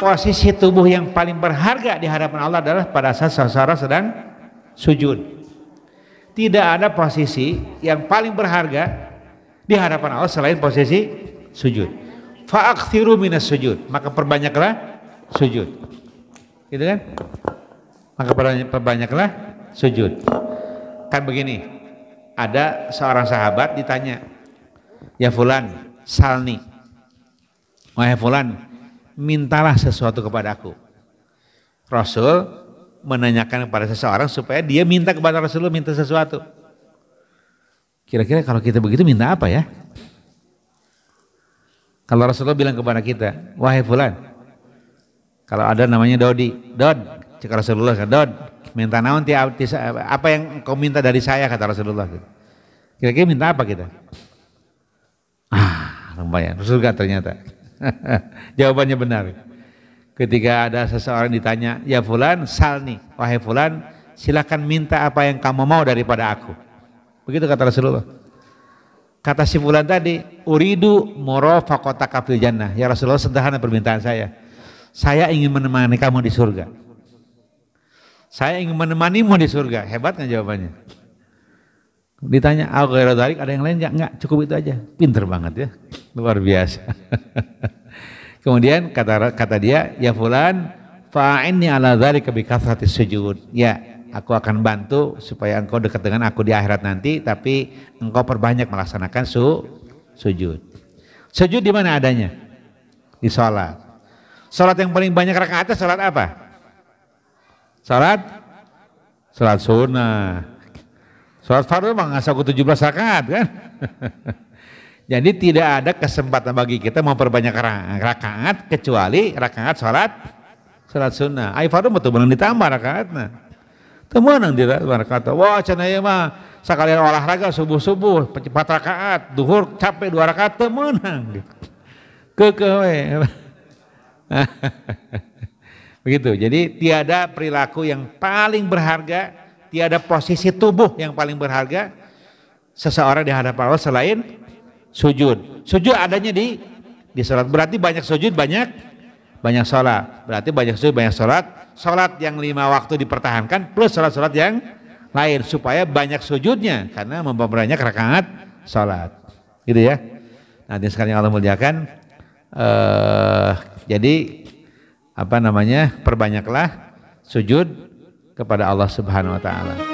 posisi tubuh yang paling berharga di hadapan Allah adalah pada saat seseorang sedang sujud. Tidak ada posisi yang paling berharga di hadapan Allah selain posisi sujud. Fa'akthiru minas sujud. Maka perbanyaklah sujud. Gitu kan? Maka perbanyaklah sujud. Kan begini, ada seorang sahabat ditanya, ya fulan, salni. Wahai fulan, mintalah sesuatu kepadaku. Rasul menanyakan kepada seseorang supaya dia minta kepada Rasulullah minta sesuatu. Kira-kira kalau kita begitu minta apa ya? Kalau Rasulullah bilang kepada kita, wahai fulan, kalau ada namanya Dodi, Dod, cek Rasulullah, Dod, minta naon apa yang kau minta dari saya kata Rasulullah. Kira-kira minta apa kita? Ah, lumayan, surga ternyata. Jawabannya benar. Ketika ada seseorang ditanya, ya fulan salni, wahai fulan, silakan minta apa yang kamu mau daripada aku. Begitu kata Rasulullah. Kata si fulan tadi, uridu moro fakota kafil jannah. Ya Rasulullah sederhana permintaan saya. Saya ingin menemani kamu di surga. Saya ingin menemanimu di surga. Hebat kan jawabannya? Ditanya, ada yang lain? Enggak, cukup itu aja. Pinter banget ya. Luar biasa. Kemudian kata kata dia, ya fulan, fa'inni ala dzalika bi sujud. Ya, aku akan bantu supaya engkau dekat dengan aku di akhirat nanti, tapi engkau perbanyak melaksanakan su sujud. Sujud di mana adanya? Di sholat. Sholat yang paling banyak rakaatnya sholat apa? Sholat? Sholat sunnah. Sholat fardu mah nggak 17 rakaat kan? Jadi tidak ada kesempatan bagi kita memperbanyak rakaat kecuali rakaat salat salat sunnah. Ai fardu betul benar ditambah rakaatna. Teu meunang di rakaat. Wah cenah ieu mah sakalian olahraga subuh-subuh empat rakaat, duhur capek dua rakaat teu meunang. Keukeuh we. Begitu. Jadi tiada perilaku yang paling berharga, tiada posisi tubuh yang paling berharga seseorang di hadapan Allah selain sujud. Sujud adanya di di salat. Berarti banyak sujud, banyak banyak sholat. Berarti banyak sujud, banyak sholat. Sholat yang lima waktu dipertahankan plus sholat-sholat yang lain supaya banyak sujudnya karena memperbanyak rakaat sholat. Gitu ya. Nanti sekali Allah muliakan. Uh, jadi apa namanya perbanyaklah sujud kepada Allah Subhanahu Wa Taala.